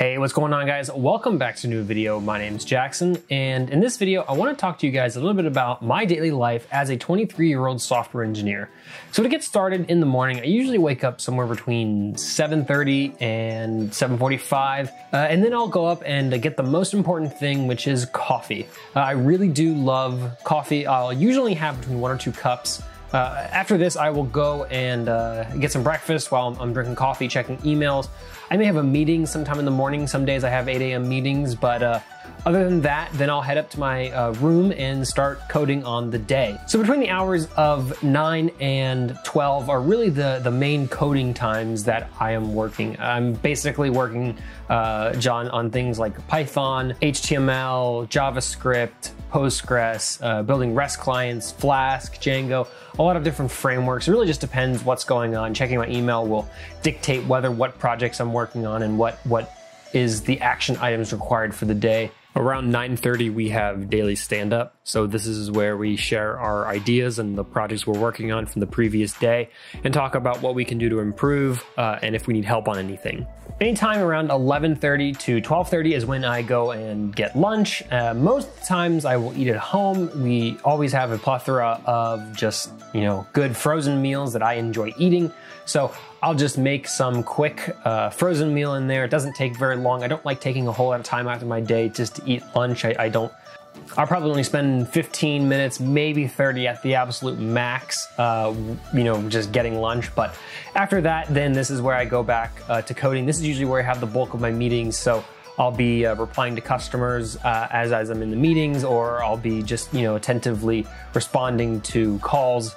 Hey, what's going on guys? Welcome back to a new video. My name is Jackson, and in this video, I wanna to talk to you guys a little bit about my daily life as a 23-year-old software engineer. So to get started in the morning, I usually wake up somewhere between 7.30 and 7.45, uh, and then I'll go up and get the most important thing, which is coffee. Uh, I really do love coffee. I'll usually have between one or two cups uh, after this, I will go and uh, get some breakfast while I'm, drinking coffee, checking emails. I may have a meeting sometime in the morning. Some days I have 8 a.m. meetings, but uh, other than that, then I'll head up to my uh, room and start coding on the day. So between the hours of 9 and 12 are really the, the main coding times that I am working. I'm basically working, uh, John, on things like Python, HTML, JavaScript, Postgres, uh, building REST clients, Flask, Django, a lot of different frameworks. It really just depends what's going on. Checking my email will dictate whether what projects I'm working on and what, what is the action items required for the day. Around 9:30 we have daily stand up. So this is where we share our ideas and the projects we're working on from the previous day and talk about what we can do to improve uh, and if we need help on anything. Anytime around 11:30 to 12:30 is when I go and get lunch. Uh, most times I will eat at home. We always have a plethora of just, you know, good frozen meals that I enjoy eating. So I'll just make some quick uh, frozen meal in there. It doesn't take very long. I don't like taking a whole lot of time after my day just to eat lunch. I, I don't. I'll probably only spend 15 minutes, maybe 30 at the absolute max, uh, you know, just getting lunch. But after that, then this is where I go back uh, to coding. This is usually where I have the bulk of my meetings. So I'll be uh, replying to customers uh, as, as I'm in the meetings, or I'll be just, you know, attentively responding to calls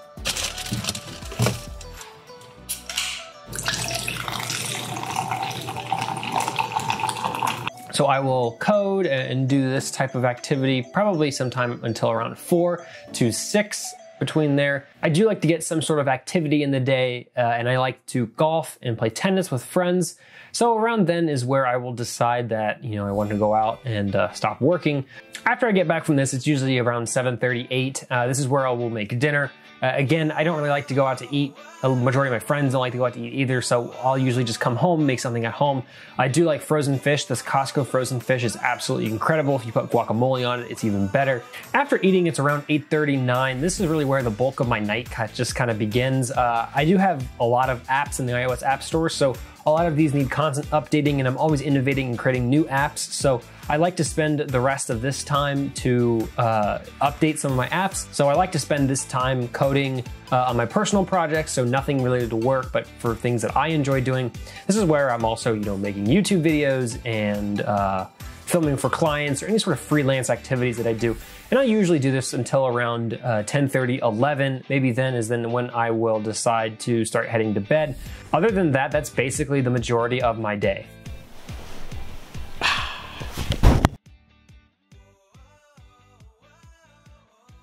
So I will code and do this type of activity probably sometime until around four to six between there. I do like to get some sort of activity in the day, uh, and I like to golf and play tennis with friends. So around then is where I will decide that you know I want to go out and uh, stop working. After I get back from this, it's usually around 7:38. Uh, this is where I will make dinner. Uh, again, I don't really like to go out to eat. The majority of my friends don't like to go out to eat either, so I'll usually just come home, make something at home. I do like frozen fish. This Costco frozen fish is absolutely incredible. If you put guacamole on it, it's even better. After eating, it's around 8.39. This is really where the bulk of my night cut just kind of begins. Uh, I do have a lot of apps in the iOS App Store, so a lot of these need constant updating and I'm always innovating and creating new apps. So I like to spend the rest of this time to uh, update some of my apps. So I like to spend this time coding uh, on my personal projects, so nothing related to work, but for things that I enjoy doing. This is where I'm also, you know, making YouTube videos and uh, filming for clients or any sort of freelance activities that I do. And I usually do this until around uh, 10 30, 11. Maybe then is then when I will decide to start heading to bed. Other than that, that's basically the majority of my day.